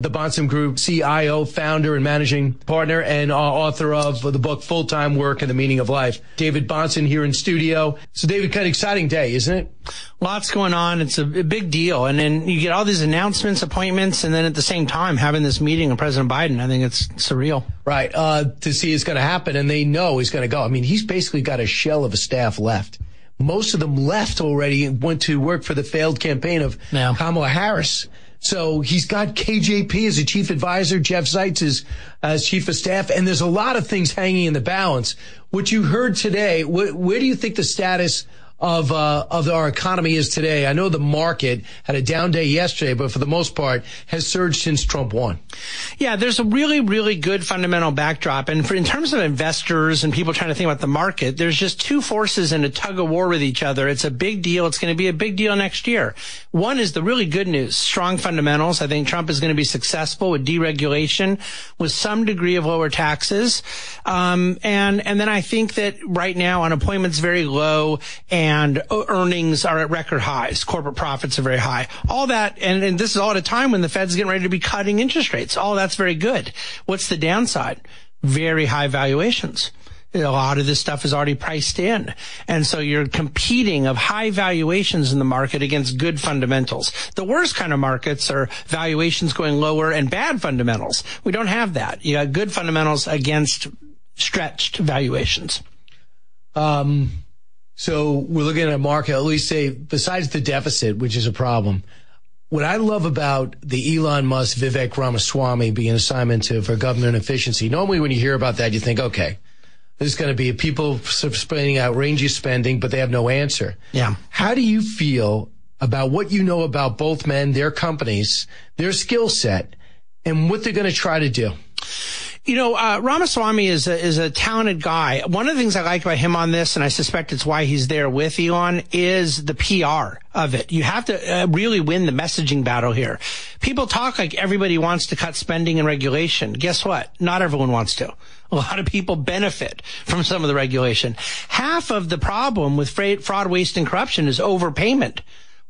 the Bahnsen Group CIO, founder and managing partner, and uh, author of the book Full Time Work and the Meaning of Life. David Bahnsen here in studio. So, David, kind of exciting day, isn't it? Lots going on. It's a, a big deal. And then you get all these announcements, appointments, and then at the same time having this meeting with President Biden. I think it's surreal. Right. Uh, to see it's going to happen, and they know he's going to go. I mean, he's basically got a shell of a staff left. Most of them left already and went to work for the failed campaign of yeah. Kamala Harris. So he's got KJP as a chief advisor, Jeff Zients as, as chief of staff, and there's a lot of things hanging in the balance. What you heard today, wh- where do you think the status of uh, of our economy is today. I know the market had a down day yesterday, but for the most part has surged since Trump won. Yeah, there's a really really good fundamental backdrop, and for, in terms of investors and people trying to think about the market, there's just two forces in a tug of war with each other. It's a big deal. It's going to be a big deal next year. One is the really good news: strong fundamentals. I think Trump is going to be successful with deregulation, with some degree of lower taxes, um, and and then I think that right now unemployment's very low and and earnings are at record highs. Corporate profits are very high. All that, and, and this is all at a time when the Fed's getting ready to be cutting interest rates. All that's very good. What's the downside? Very high valuations a lot of this stuff is already priced in. And so you're competing of high valuations in the market against good fundamentals. The worst kind of markets are valuations going lower and bad fundamentals. We don't have that. You got good fundamentals against stretched valuations. Um, so we're looking at a market, at least say, besides the deficit, which is a problem. What I love about the Elon Musk Vivek Ramaswamy being assignment to, for government efficiency, normally when you hear about that, you think, okay, there's going to be people spending outrageous spending, but they have no answer. Yeah. How do you feel about what you know about both men, their companies, their skill set, and what they're going to try to do? You know, uh, Ramaswamy is a, is a talented guy. One of the things I like about him on this, and I suspect it's why he's there with Elon, is the PR of it. You have to uh, really win the messaging battle here. People talk like everybody wants to cut spending and regulation. Guess what? Not everyone wants to. A lot of people benefit from some of the regulation. Half of the problem with fraud, waste, and corruption is overpayment.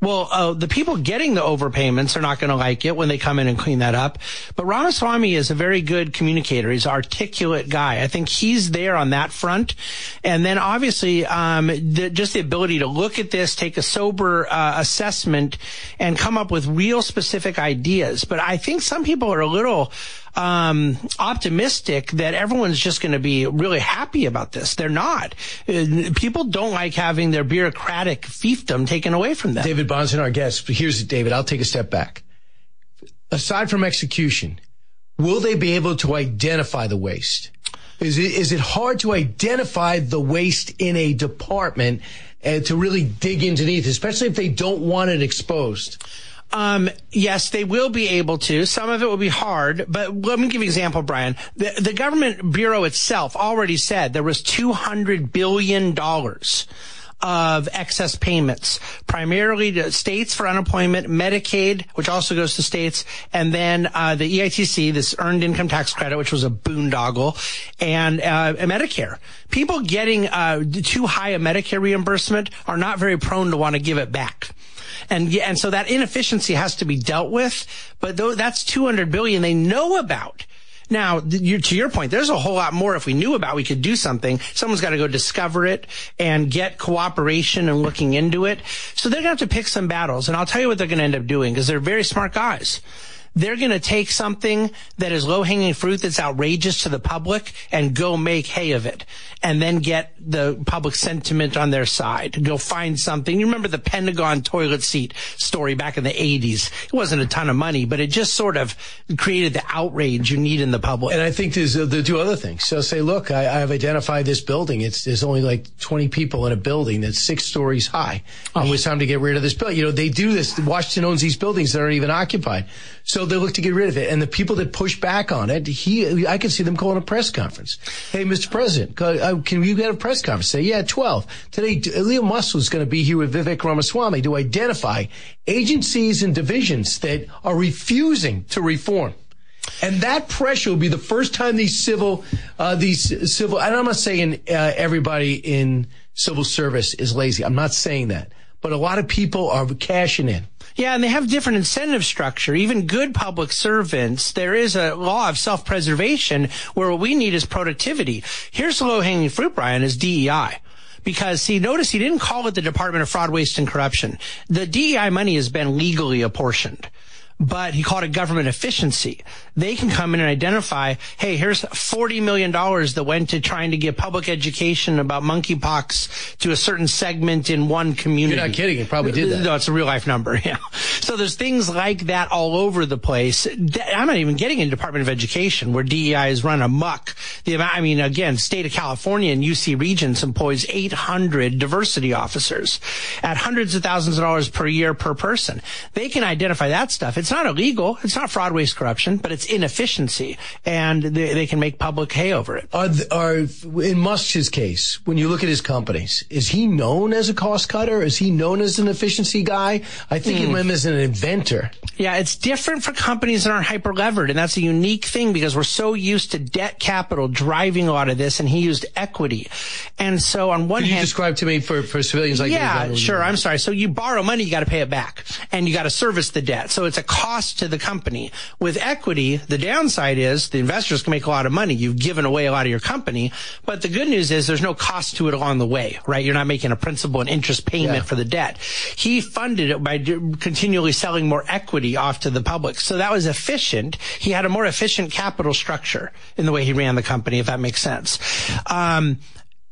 Well, uh, the people getting the overpayments are not going to like it when they come in and clean that up. But Ramaswamy is a very good communicator. He's an articulate guy. I think he's there on that front. And then obviously, um, the, just the ability to look at this, take a sober uh, assessment, and come up with real specific ideas. But I think some people are a little um, optimistic that everyone's just going to be really happy about this. They're not. Uh, people don't like having their bureaucratic fiefdom taken away from them. David Bahnsen, our guest. Here's David. I'll take a step back. Aside from execution, will they be able to identify the waste? Is it, is it hard to identify the waste in a department and to really dig underneath, especially if they don't want it exposed? Um, yes, they will be able to. Some of it will be hard, but let me give you an example, Brian. The, the government bureau itself already said there was $200 billion of excess payments, primarily to states for unemployment, Medicaid, which also goes to states, and then uh, the EITC, this earned income tax credit, which was a boondoggle, and uh, Medicare. People getting uh, too high a Medicare reimbursement are not very prone to want to give it back. And and so that inefficiency has to be dealt with. But though that's 200 billion they know about. Now, to your point, there's a whole lot more if we knew about, we could do something. Someone's got to go discover it and get cooperation and looking into it. So they're going to have to pick some battles. And I'll tell you what they're going to end up doing because they're very smart guys they're going to take something that is low hanging fruit that's outrageous to the public and go make hay of it and then get the public sentiment on their side. Go find something. You remember the Pentagon toilet seat story back in the 80s. It wasn't a ton of money, but it just sort of created the outrage you need in the public. And I think there's uh, the two other things. So say, look, I, have identified this building. It's there's only like 20 people in a building that's six stories high. Oh. And it's time to get rid of this building. You know, they do this. Washington owns these buildings that aren't even occupied. So they look to get rid of it. And the people that push back on it, he, I can see them calling a press conference. Hey, Mr. President, uh, can you get a press conference? Say, yeah, 12. Today, Elon Musk is going to be here with Vivek Ramaswamy to identify agencies and divisions that are refusing to reform. And that pressure will be the first time these civil, uh, these civil, and I'm not saying uh, everybody in civil service is lazy. I'm not saying that. But a lot of people are cashing in. Yeah, and they have different incentive structure. Even good public servants, there is a law of self-preservation where what we need is productivity. Here's the low-hanging fruit, Brian, is DEI because see, notice he didn't call it the Department of Fraud, Waste, and Corruption. The DEI money has been legally apportioned but he called it government efficiency. They can come in and identify, hey, here's $40 million that went to trying to give public education about monkeypox to a certain segment in one community. You're not kidding. It probably did that. No, it's a real life number. Yeah. So there's things like that all over the place. I'm not even getting in Department of Education where DEI is run amok. The amount, I mean, again, state of California and UC Regents employs 800 diversity officers at hundreds of thousands of dollars per year per person. They can identify that stuff. It's not illegal. It's not fraud, waste, corruption, but it's inefficiency, and they, they can make public hay over it. Are, are in Musk's case, when you look at his companies, is he known as a cost cutter? Is he known as an efficiency guy? I think mm. of him as an inventor. Yeah, it's different for companies that aren't hyper levered, and that's a unique thing because we're so used to debt capital driving a lot of this, and he used equity. And so on one Could hand, you describe to me for, for civilians like yeah, sure. I'm sorry. So you borrow money, you got to pay it back, and you got to service the debt. So it's a cost to the company. With equity, the downside is the investors can make a lot of money. You've given away a lot of your company, but the good news is there's no cost to it along the way, right? You're not making a principal and interest payment yeah. for the debt. He funded it by continually selling more equity off to the public. So that was efficient. He had a more efficient capital structure in the way he ran the company, if that makes sense. Um,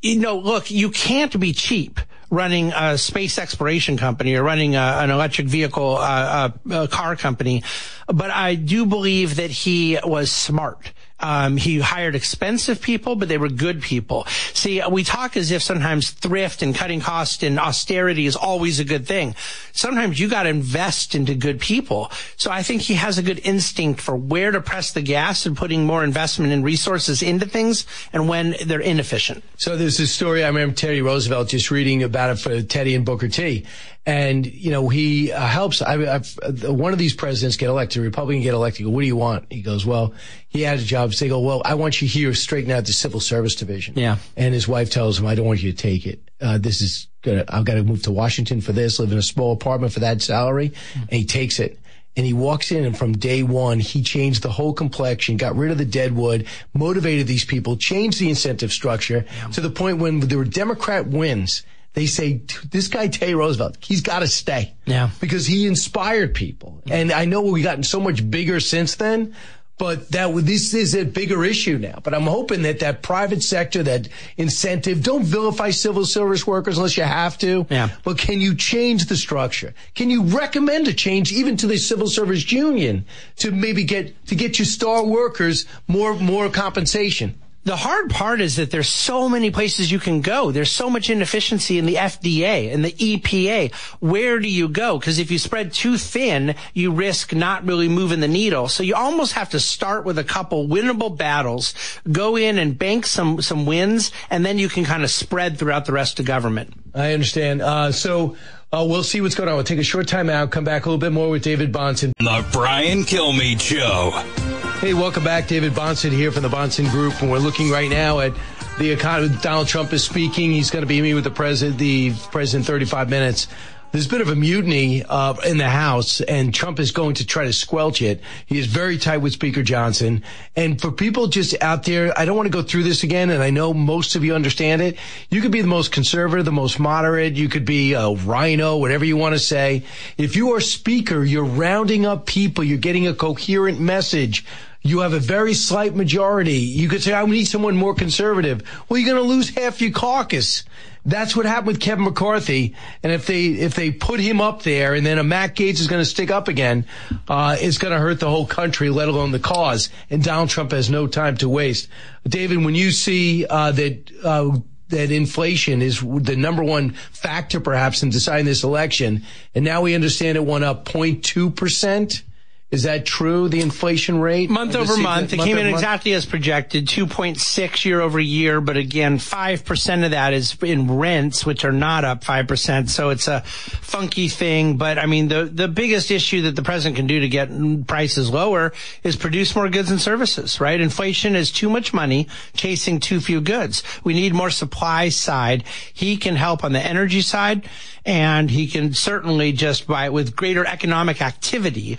you know, look, you can't be cheap running a space exploration company or running a, an electric vehicle uh, a, a car company, but I do believe that he was smart. Um, he hired expensive people, but they were good people. See, we talk as if sometimes thrift and cutting costs and austerity is always a good thing. Sometimes you got to invest into good people. So I think he has a good instinct for where to press the gas and putting more investment and resources into things and when they're inefficient. So there's this story I remember Teddy Roosevelt just reading about it for Teddy and Booker T and you know he uh, helps. I, I've, one of these presidents get elected, a Republican get elected. Go, what do you want? He goes, well, he had a job. So they go, well, I want you here, straighten out the civil service division. Yeah. And his wife tells him, I don't want you to take it. Uh, this is gonna. I've got to move to Washington for this. Live in a small apartment for that salary. Mm-hmm. And he takes it. And he walks in and from day one, he changed the whole complexion, got rid of the deadwood, motivated these people, changed the incentive structure yeah. to the point when there were Democrat wins they say this guy Teddy Roosevelt, he's got to stay. Yeah. Because he inspired people. And I know we've gotten so much bigger since then, but that this is a bigger issue now. But I'm hoping that that private sector, that incentive, don't vilify civil service workers unless you have to. Yeah. But can you change the structure? Can you recommend a change even to the civil service union to maybe get to get your star workers more more compensation? The hard part is that there's so many places you can go. There's so much inefficiency in the FDA and the EPA. Where do you go? Because if you spread too thin, you risk not really moving the needle. So you almost have to start with a couple winnable battles, go in and bank some, some wins, and then you can kind of spread throughout the rest of government. I understand. Uh, so uh, we'll see what's going on. We'll take a short time out, come back a little bit more with David Bahnsen. The Brian Kilmeade Show. Hey, welcome back. David Bahnsen here from the Bahnsen Group, and we're looking right now at the economy. Donald Trump is speaking. He's going to be meeting with the president, the president, 35 minutes. There's a bit of a mutiny uh, in the House, and Trump is going to try to squelch it. He is very tight with Speaker Johnson. And for people just out there, I don't want to go through this again, and I know most of you understand it. You could be the most conservative, the most moderate. You could be a rhino, whatever you want to say. If you are Speaker, you're rounding up people. You're getting a coherent message you have a very slight majority. You could say, I need someone more conservative. Well, you're going to lose half your caucus. That's what happened with Kevin McCarthy. And if they if they put him up there, and then a Matt Gaetz is going to stick up again, uh, it's going to hurt the whole country, let alone the cause. And Donald Trump has no time to waste. David, when you see uh, that. Uh, that inflation is the number one factor perhaps in deciding this election. And now we understand it went up 0.2%. Is that true? The inflation rate month over month, it came in month? exactly as projected, 2.6 year over year. But again, 5% of that is in rents, which are not up 5%. So it's a funky thing. But I mean, the, the biggest issue that the president can do to get prices lower is produce more goods and services, right? Inflation is too much money chasing too few goods. We need more supply side. He can help on the energy side and he can certainly just by with greater economic activity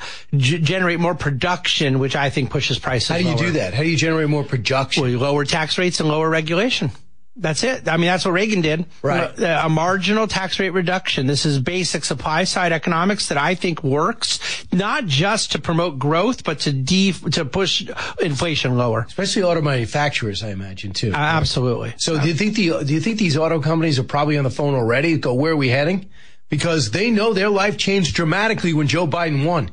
g- generate more production, which I think pushes prices. How do you lower. do that? How do you generate more production? Well, you lower tax rates and lower regulation. That's it. I mean, that's what Reagan did. Right. A, a marginal tax rate reduction. This is basic supply side economics that I think works, not just to promote growth, but to de- to push inflation lower. Especially auto manufacturers, I imagine too. Uh, absolutely. So do you think the do you think these auto companies are probably on the phone already? Go where are we heading? Because they know their life changed dramatically when Joe Biden won.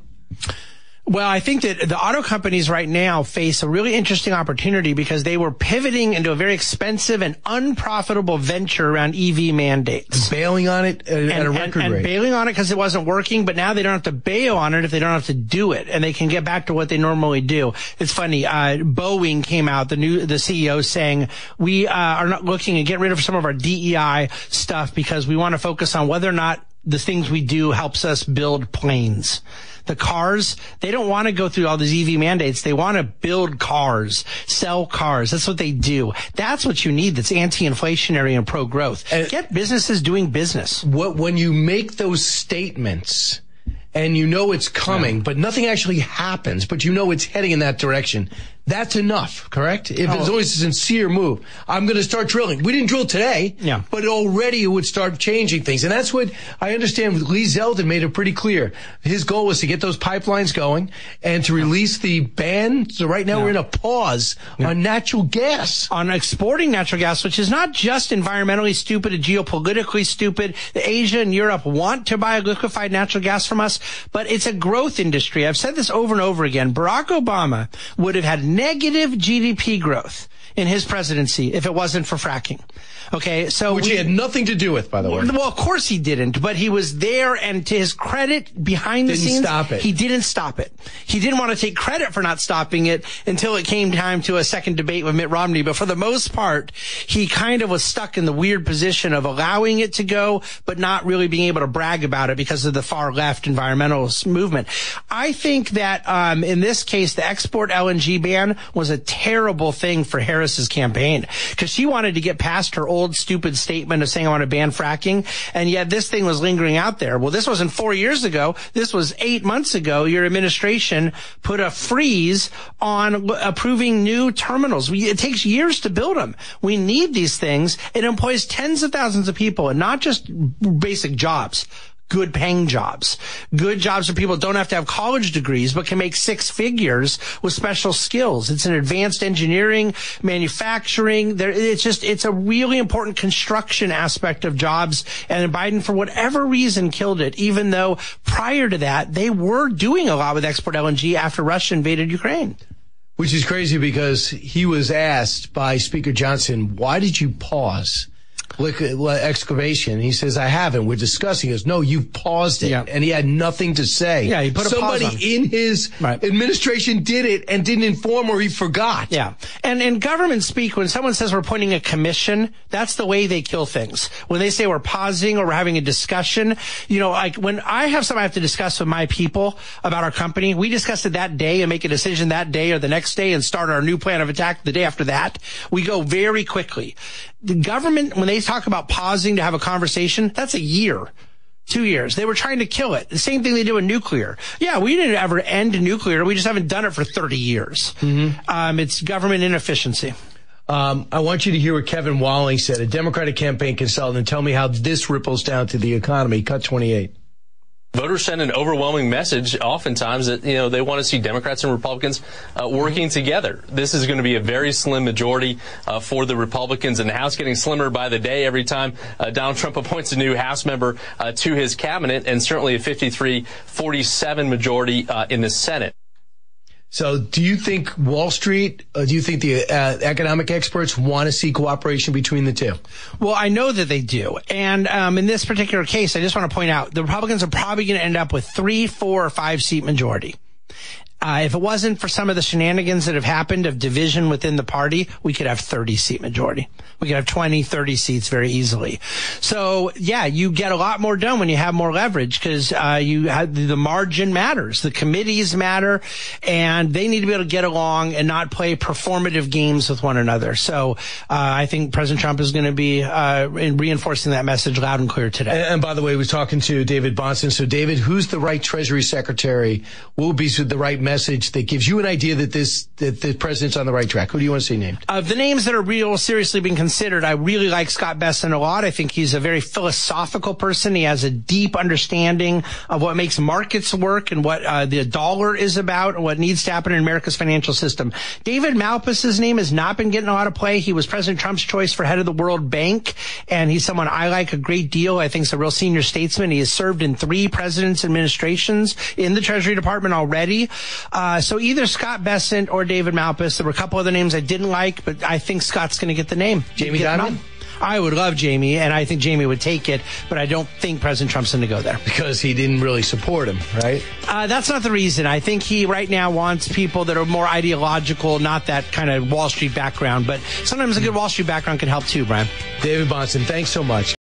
Well, I think that the auto companies right now face a really interesting opportunity because they were pivoting into a very expensive and unprofitable venture around EV mandates. Bailing on it at, at a and, record and rate. bailing on it because it wasn't working, but now they don't have to bail on it if they don't have to do it, and they can get back to what they normally do. It's funny. Uh, Boeing came out, the new the CEO saying we uh, are not looking to get rid of some of our DEI stuff because we want to focus on whether or not the things we do helps us build planes. The cars, they don't want to go through all these EV mandates. They want to build cars, sell cars. That's what they do. That's what you need. That's anti-inflationary and pro-growth. And- Get businesses doing business. what when you make those statements and you know it's coming, but nothing actually happens, but you know it's heading in that direction. That's enough, correct? If it's Oh. always a sincere move, I'm going to start drilling. We didn't drill today, Yeah. but already it would start changing things. And that's what I understand. Lee Zeldin made it pretty clear. His goal was to get those pipelines going and to release the ban. So right now we're in a pause on natural gas. on exporting natural gas, which is not just environmentally stupid and geopolitically stupid. Asia and Europe want to buy liquefied natural gas from us, but it's a growth industry. I've said this over and over again. Barack Obama would have had negative GDP growth in his presidency if it wasn't for fracking. Okay, so Which we- he had nothing to do with, by the way. well, of course he didn't, but he was there, and to his credit, behind the Didn't scenes, stop it. he didn't stop it. He didn't want to take credit for not stopping it until it came time to a second debate with Mitt Romney. But for the most part, he kind of was stuck in the weird position of allowing it to go, but not really being able to brag about it because of the far left environmentalist movement. I think that um, in this case, the export LNG ban was a terrible thing for Harris's campaign because she wanted to get past her old stupid statement of saying I want to ban fracking, and yet this thing was lingering out there. Well, this wasn't four years ago. This was eight months ago. Your administration put a freeze on approving new terminals. We, it takes years to build them. We need these things. It employs tens of thousands of people, and not just basic jobs good paying jobs. Good jobs for people don't have to have college degrees, but can make six figures with special skills. It's an advanced engineering, manufacturing. There, it's just, it's a really important construction aspect of jobs. And Biden, for whatever reason, killed it, even though prior to that, they were doing a lot with export LNG after Russia invaded Ukraine. Which is crazy because he was asked by Speaker Johnson, why did you pause Uh, excavation? He says, I haven't. We're discussing. He goes, no, you've paused it. Yeah. And he had nothing to say. Yeah, he put Somebody in his Right. administration did it and didn't inform or he forgot. Yeah. And in government speak, when someone says we're appointing a commission, that's the way they kill things. When they say we're pausing or we're having a discussion, you know, like when I have something I have to discuss with my people about our company, we discuss it that day and make a decision that day or the next day and start our new plan of attack the day after that. We go very quickly. The government, when they talk about pausing to have a conversation, that's a year. Two years. They were trying to kill it. The same thing they do with nuclear. Yeah, we didn't ever end nuclear. We just haven't done it for 30 years. Um, it's government inefficiency. Um, I want you to hear what Kevin Walling said, a Democratic campaign consultant, and tell me how this ripples down to the economy. Cut 28. Voters send an overwhelming message oftentimes that you know they want to see Democrats and Republicans uh, working together. This is going to be a very slim majority uh, for the Republicans, and the House getting slimmer by the day every time uh, Donald Trump appoints a new House member uh, to his cabinet, and certainly a 53-47 majority uh, in the Senate. So, do you think Wall Street, uh, do you think the uh, economic experts want to see cooperation between the two? Well, I know that they do. And um, in this particular case, I just want to point out the Republicans are probably going to end up with three, four, or five seat majority. Uh, if it wasn't for some of the shenanigans that have happened of division within the party, we could have 30 seat majority. We could have 20, 30 seats very easily. So yeah, you get a lot more done when you have more leverage because uh, you have the margin matters. The committees matter, and they need to be able to get along and not play performative games with one another. So uh, I think President Trump is going to be uh, reinforcing that message loud and clear today. And, and, by the way, we're talking to David Bahnsen. So David, who's the right Treasury Secretary? Will be the right message that gives you an idea that this that the president's on the right track? Who do you want to see named? Of the names that are real seriously being considered, I really like Scott Bessent a lot. I think he's a very philosophical person. He has a deep understanding of what makes markets work and what uh, the dollar is about and what needs to happen in America's financial system. David Malpass's name has not been getting a lot of play. He was President Trump's choice for head of the World Bank, and he's someone I like a great deal. I think he's a real senior statesman. He has served in three presidents' administrations in the Treasury Department already. Uh, so either Scott Bessent or David Malpass. There were a couple other names I didn't like, but I think Scott's going to get the name. Jamie Dimon? I would love Jamie, and I think Jamie would take it, but I don't think President Trump's going to go there. Because he didn't really support him, right? Uh, that's not the reason. I think he right now wants people that are more ideological, not that kind of Wall Street background, but sometimes a good Wall Street background can help too, Brian. David Bahnsen, thanks so much.